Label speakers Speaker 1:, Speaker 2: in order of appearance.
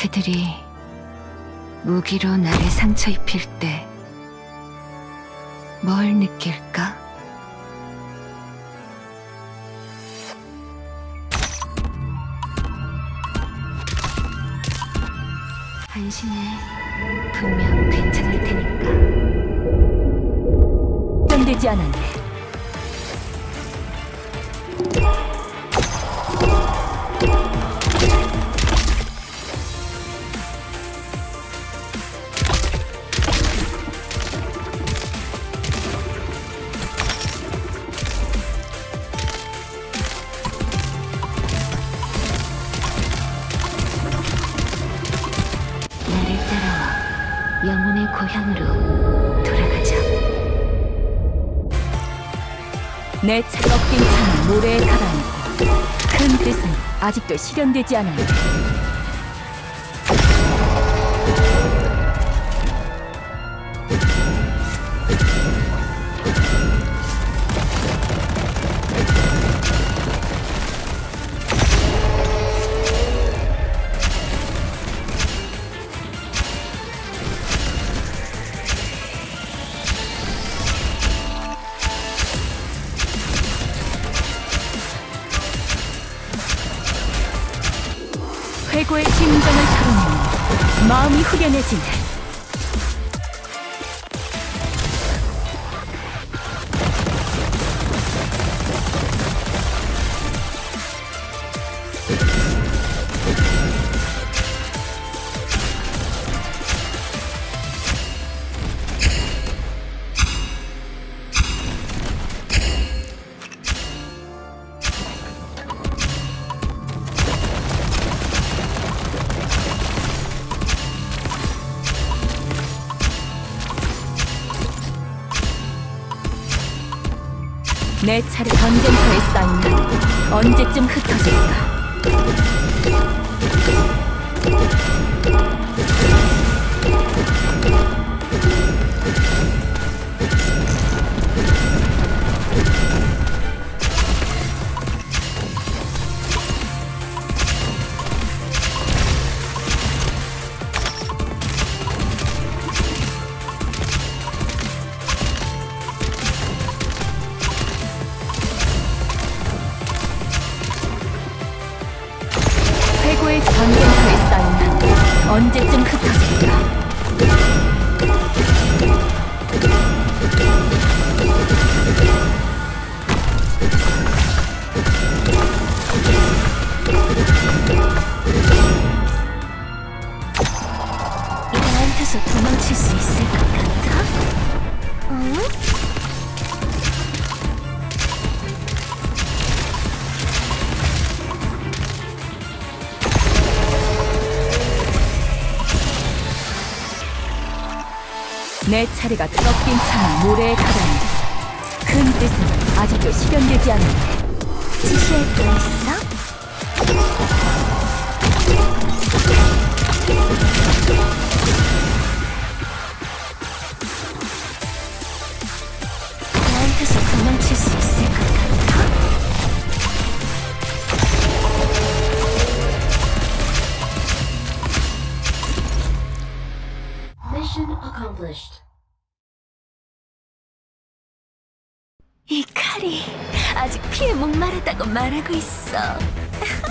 Speaker 1: 그들이 무기로 나를 상처 입힐 때 뭘 느낄까? 한심해 분명 괜찮을 테니까.
Speaker 2: 현되지 않았네.
Speaker 1: 영혼의 고향으로 돌아가자.
Speaker 2: 내 꺾인 창을 모래에 가라앉고 큰 뜻은 아직도 실현되지 않았네. 회고의 심정을 털어내니 마음이 후련해지네. 내 차례 전쟁터에 쌓인 난 언제쯤 흩어질까? 회고의 전쟁터에 쌓인 난 언제쯤 흩어질까? 내 차례가 꺾인 창을 모래에 가다니 큰 뜻은 아직도 실현되지 않았네.
Speaker 1: 지시할 거 있어?
Speaker 3: Accomplished.
Speaker 1: 이 칼이 아직 피에 목마르다고 말하고 있어.